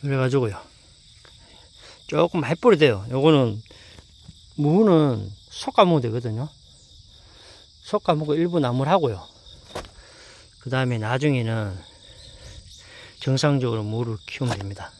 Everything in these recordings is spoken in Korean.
그래가지고요. 조금 햇불이 돼요. 요거는, 무는 속 까먹으면 되거든요. 속 까먹고 일부 나물 하고요. 그 다음에 나중에는 정상적으로 무를 키우면 됩니다.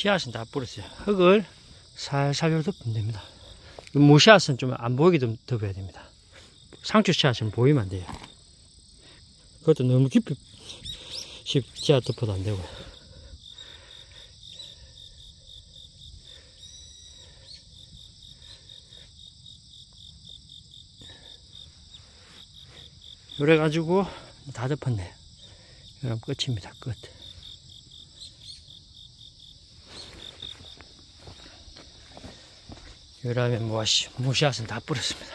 씨앗은 다 뿌렸어요. 흙을 살살 덮으면 됩니다. 무씨앗은 좀 안 보이게 좀 덮어야 됩니다. 상추 씨앗은 보이면 안 돼요. 그것도 너무 깊이 씨앗 덮어도 안 되고. 그래가지고 다 덮었네요. 그럼 끝입니다. 끝. 여름에 무엇이, 무씨앗은 다 뿌렸습니다.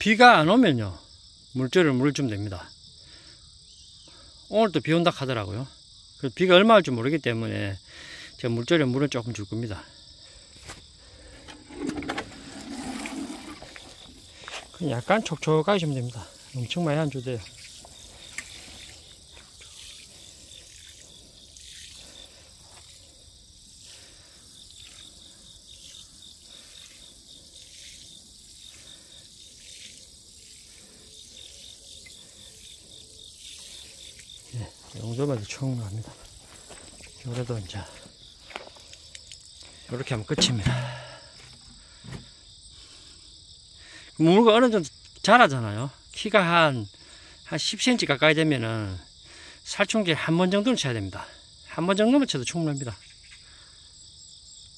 비가 안 오면요, 물줄을 물 주면 됩니다. 오늘도 비 온다 하더라고요. 비가 얼마 올지 모르기 때문에 제가 물줄에 물을 조금 줄 겁니다. 약간 촉촉하게 주면 됩니다. 엄청 많이 안 줘도 돼요. 이 정도면 충분합니다. 그래도 이제 이렇게 하면 끝입니다. 물가 어느 정도 자라잖아요. 키가 한, 한 10cm 가까이 되면은 살충제 한번 정도는 쳐야 됩니다. 한 번 정도만 쳐도 충분합니다.